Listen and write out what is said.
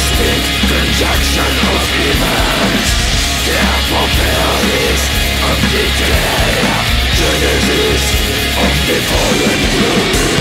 Realistic conjunction of events Therefore varies of decay Genesis of the fallen glory